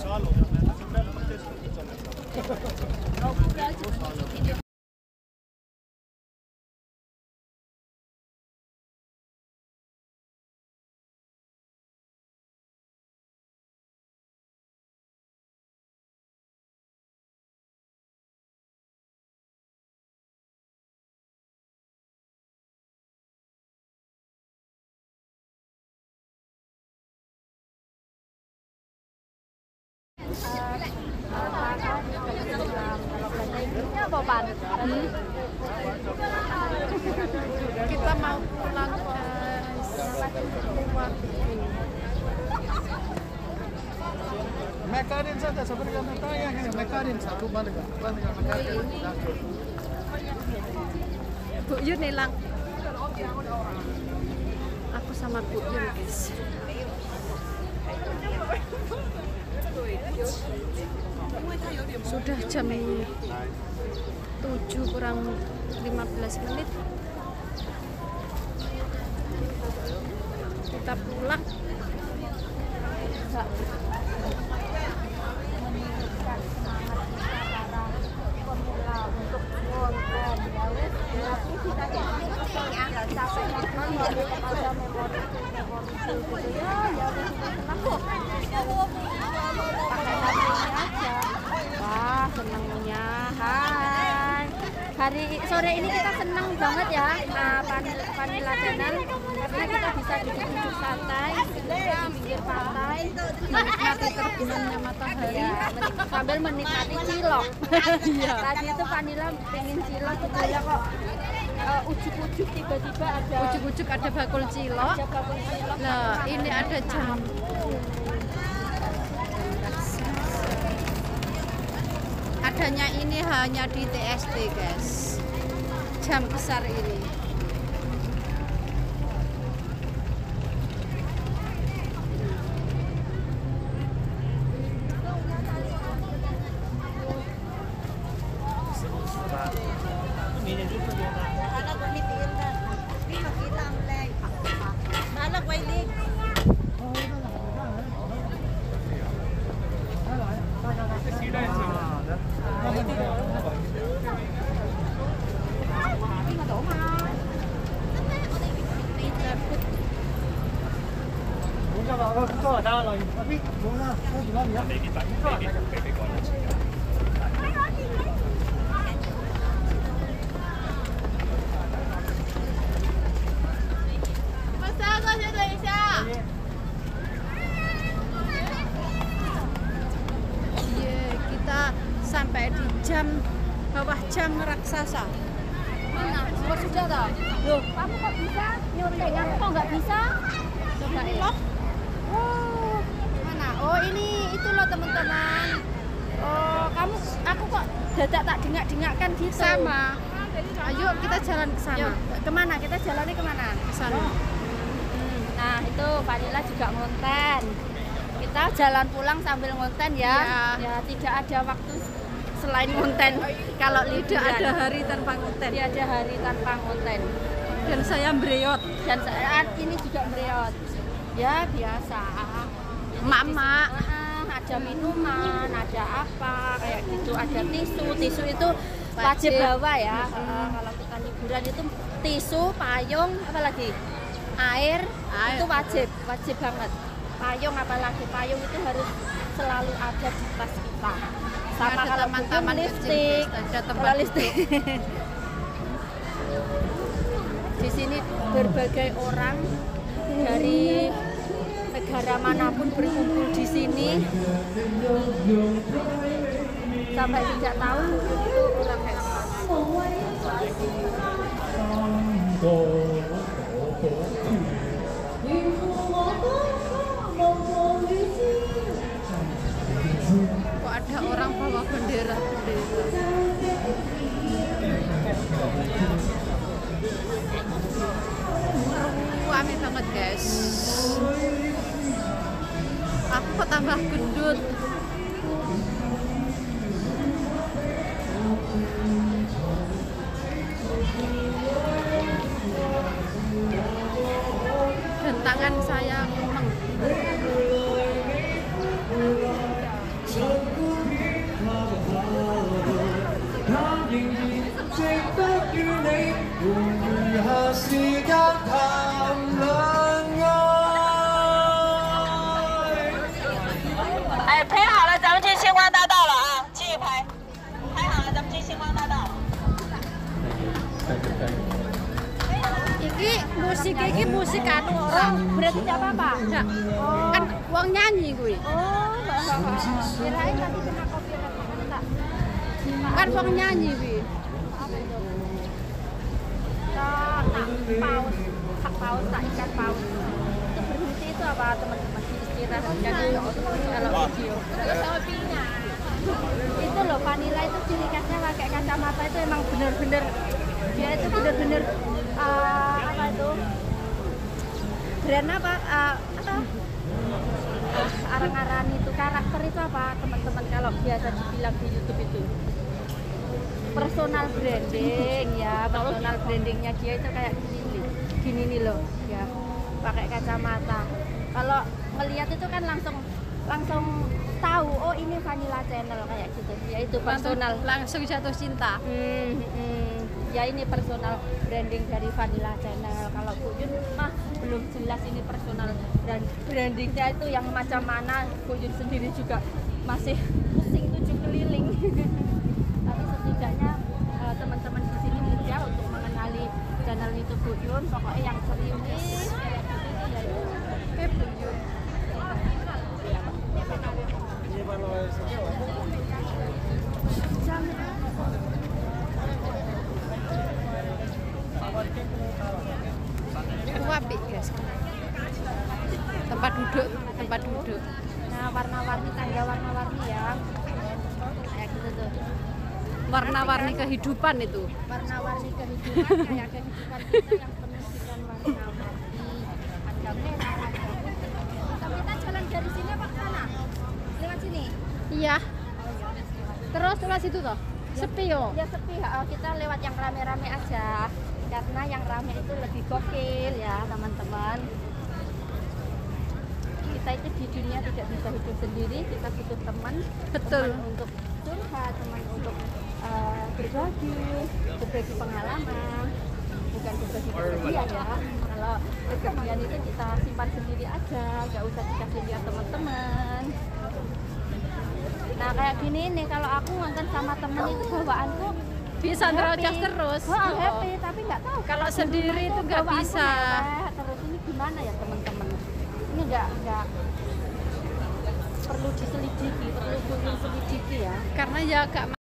साल हो गया मैं तो पहले परचेज करके चल रहा था Inggrisnya apa pan? Hmm? Kita mau pulang ke Mekarin saja seperti yang tanya gini, mekarin satu banding, banding mekarin. Bu Yun hilang. Aku sama Bu Yun guys sudah jam 7 kurang 15 menit. Kita pulang semangat kita para pemula untuk konten ya wes. Tapi kita jangan nggak capek memori ada memori memori gitu ya ya wes senang kok. Pakai HP-nya aja. Wah senangnya. Hai. Hari sore ini kita senang banget ya uh, Vanilla, Vanilla Channel karena kita bisa duduk-duduk santai di pinggir pantai menikmati terbenamnya matahari sambil menikmati cilok. Iya. Tadi itu Vanilla pengen cilok, ya kok eh, ujuk-ujuk tiba-tiba ada ujuk-ujuk ada bakul cilok ada bakul cilok. Lah, ini ada jam. Adanya ini hanya di TSD, guys. Jam besar ini. Sampai di jam bawah jam raksasa. Mana? Sudah toh? Loh, kamu kok bisa? Kamu kok nggak bisa? Coba. Oh? Oh, ini itu loh teman-teman. Oh, kamu aku kok dadak tak dengak-dengakkan gitu. Sama. Ayo kita jalan ke sana. Yuk, ke mana? Kita jalannya ke mana? Ke sana. Hmm, Nah, itu Vanilla juga ngonten. Kita jalan pulang sambil ngonten ya. Iya. Ya, tidak ada waktu selain ngonten. Kalau Tidak ada hari tanpa konten. Tidak ada hari tanpa ngonten. Dan saya breyot. Dan saat ini juga meriot. Ya, biasa. Emak-emak. Ah, ada minuman, ada apa kayak gitu, ada tisu. Tisu itu wajib, Wajib. bawa ya. Ah, kalau kita liburan itu tisu, payung, apa lagi? Air, Air. itu wajib, wajib banget. Payung apalagi payung itu harus selalu ada di tas kita. Sama Ada kalau kecil, lipstick, ada tempat kalau lipstick. di sini berbagai orang dari negara mana pun berkumpul di sini sampai tidak tahu itu orang hebat Kok ada orang bawa bendera bendera? Rame banget guys. Tambah gendut. Musik iki musik anu ora. Berarti tidak apa-apa. Ndak. Oh. Kan wong nyanyi kuwi. Oh, kirain tadi kena copyright. Tak. Kan wong nyanyi kuwi. Apa itu? Tak, paus, tak paus, tak ikan paus. Itu berhenti itu apa teman-teman? Istirahat jadi kalau video. Itu loh vanilla itu ciri khasnya pakai kacamata itu emang bener-bener dia itu bener-bener eh, apa itu brand apa eh, apa Eh, arang-arang itu karakter itu apa teman-teman kalau biasa dibilang di YouTube itu personal branding ya personal brandingnya dia itu kayak gini nih gini nih loh ya pakai kacamata kalau ngelihat itu kan langsung langsung tahu oh ini Vanilla Channel kayak gitu ya itu personal langsung jatuh cinta. Hmm, hmm. ya ini personal branding dari Vanilla Channel. Kalau Bu Yun mah belum jelas ini personal brand brandingnya itu yang macam mana. Bu Yun sendiri juga masih pusing tujuh keliling. Tapi setidaknya eh, teman-teman di sini mudah untuk mengenali channel itu Bu Yun. Pokoknya yang serius warna-warni ya. Kayak gitu tuh. Warna-warni kehidupan itu. Warna-warni kehidupan kayak kehidupan kita yang penuh dengan warna-warni. Ada merah, ada putih. Kita jalan dari sini apa ke sana? Lewat sini. Iya. Terus lewat situ toh. Sepi yo. Ya sepi, oh, kita lewat yang rame-rame aja. Karena yang rame itu lebih gokil ya, teman-teman. Kita itu di dunia tidak bisa hidup sendiri, kita butuh teman. Betul. Teman untuk curhat, teman untuk eh, berbagi, berbagi pengalaman. Bukan berbagi kesedihan ya. Kalau kesedihan itu kita simpan sendiri aja, nggak usah dikasih lihat teman-teman. Nah kayak gini nih kalau aku nonton sama temen itu bawaanku Bisa happy. ngerocos terus. Wah, Oh. happy tapi nggak tahu Kalau sendiri itu nggak bisa. Terus ini gimana ya teman-teman? Nggak nggak perlu diselidiki, perlu kunjung selidiki ya. Karena ya gak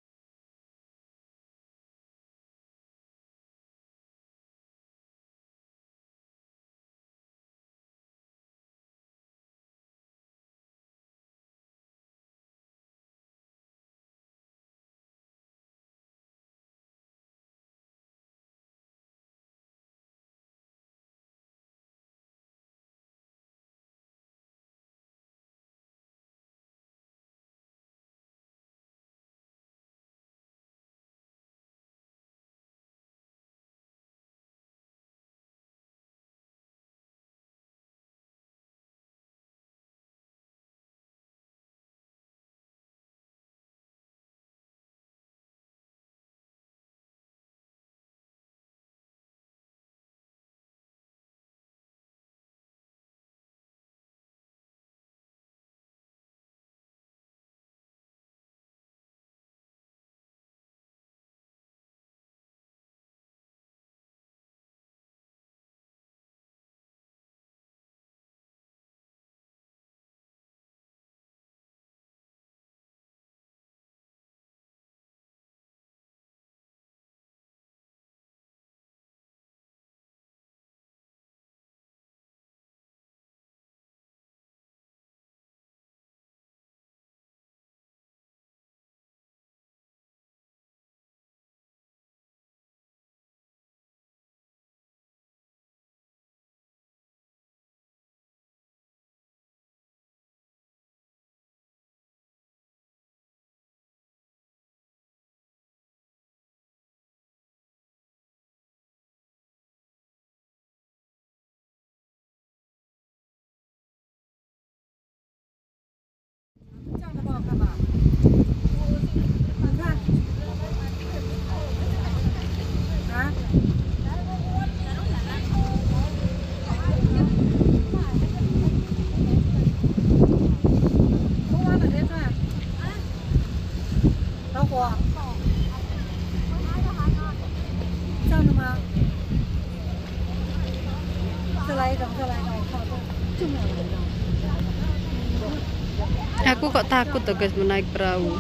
Aku kok takut tuh guys menaik perahu.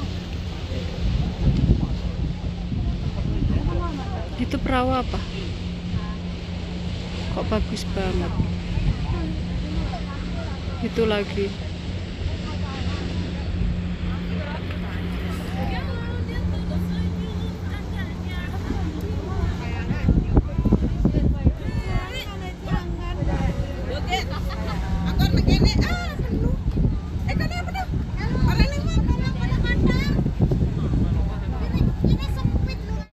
Itu perahu apa? Kok bagus banget. Itu lagi.